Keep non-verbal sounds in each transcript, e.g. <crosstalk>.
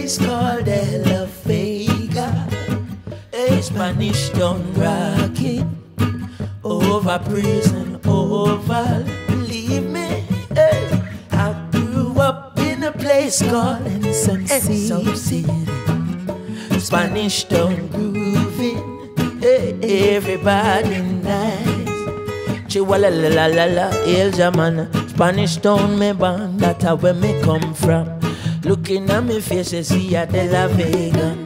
place called La Vega. A Spanish town rocking over prison oval. Believe me, hey, I grew up in a place called. City. Spanish town grooving, hey, everybody nice. Chihuahua la la la la, El Jaman, Spanish town me born, that's where me come from. Looking at me face, you see a De La Vega.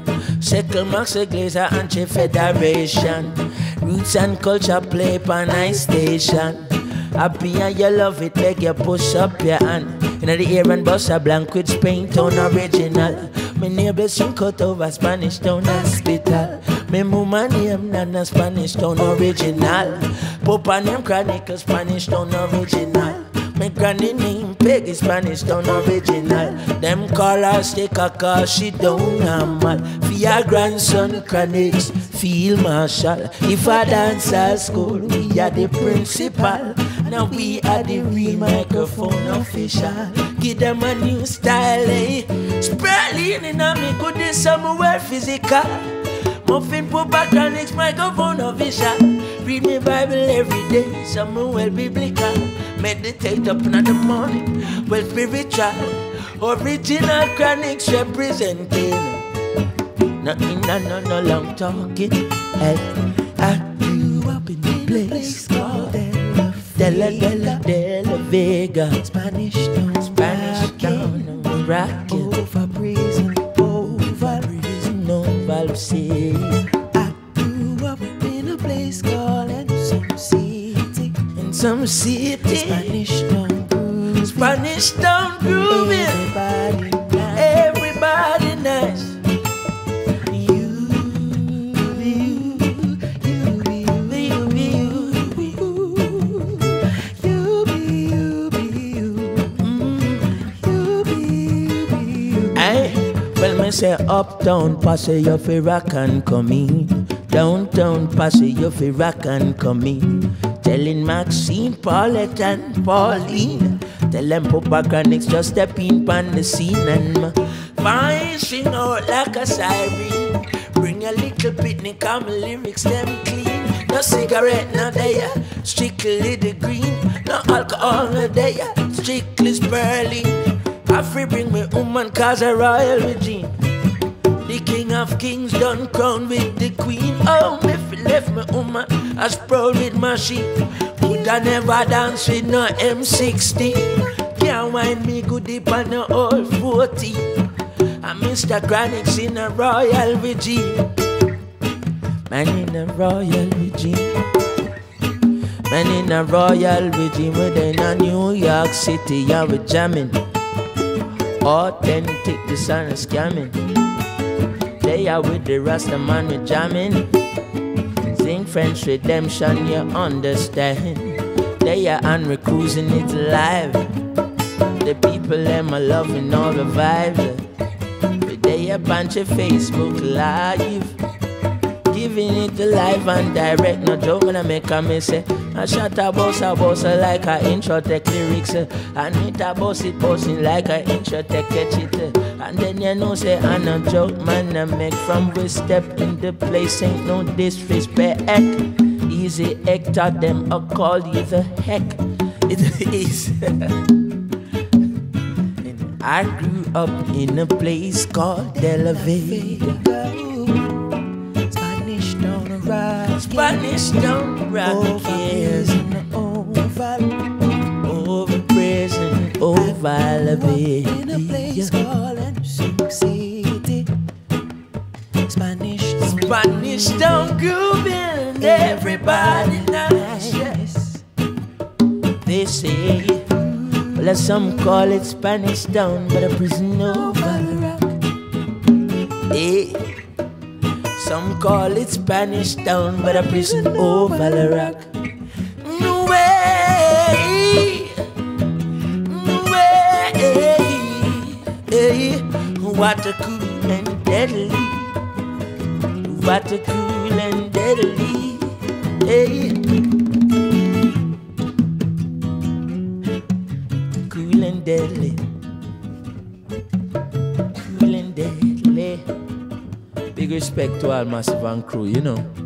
Circle Max Glazer and Chief Federation. Roots and culture play pan ice station. Happy and you love it, like you push up your hand. In the air and bust a blank with paint on original. My neighbors drink cut over Spanish Town Hospital. My mama name Nana Spanish Town original. Papa name Chronicle Spanish Town original. My granny name Peggy Spanish Town original. Them call her sticker cause she don't normal. For your grandson Chronixx, feel marshal. If I dance at school, we are the principal. Now we are the real microphone official. Give them a new style, eh? Spelling in a me good is somewhere physical. Muffin on its microphone official. Read me Bible every day, Samuel biblical. Meditate up in the morning, well spiritual. Original Chronixx representing. Nothing, no, no, no long talking. Hey, I grew up in a place called De La, De La, De La Vega. Spanish town, Spanish town, rocking. Over prison, over Prison oval city. I grew Spanish town grooving. Everybody nice. Everybody nice. You, you, you, you, You be you. you, you, you, you, you. Aye. Well, me say uptown, pass it you fi rock and come in. Downtown, pass it you fi rock and come in. Telling Maxine, Paulette and Pauline. Tell them Papa Granix just step in pan the scene and my sing out like a siren. Bring a little bit picnic, come lyrics them clean. No cigarette, no day, strictly the green. No alcohol, no day, strictly spurling. I free bring me woman cause a royal regime. The king of kings done crowned with the queen. Oh, me left me woman as proud with my sheep. Would I never dance with no M60? Can't wind me good deep on no old 40. I'm Mr. Chronixx in a royal regime. Man in a royal regime. Man in a royal regime within a New York City, yeah, we jamming. Authentic, the sun is scamming. They are with the Rasta man, we jamming. Zinc Fence Redemption, you understand. They are and we cruising it live. The people them are loving all the vibes. They a bunch of Facebook live. Giving it the live and direct, no joke when I make a miss. eh. I shot a boss, a boss like a intro tech lyrics. eh. And it a boss it bossing like a intro tech catch it. eh. And then you know say I no joke man I make from we step in the place ain't no disrespect. Easy Hector them I call you the heck. It <laughs> is. And I grew up in a place called De La Vega. Spanish town rocking. Spanish town Over rocking prison, over over prison, over La in a place Vega. called Ensign City. Spanish town Spanish town grooving, everybody nice. nice. They say, well, some call it Spanish town, but a prison over the rock. Hey. Some call it Spanish town, but a prison over the rock. No way, no way. Hey, what a cool and deadly, what a cool and deadly. Hey. Cool and deadly. Cool and deadly. Big respect to all Massive and crew, you know.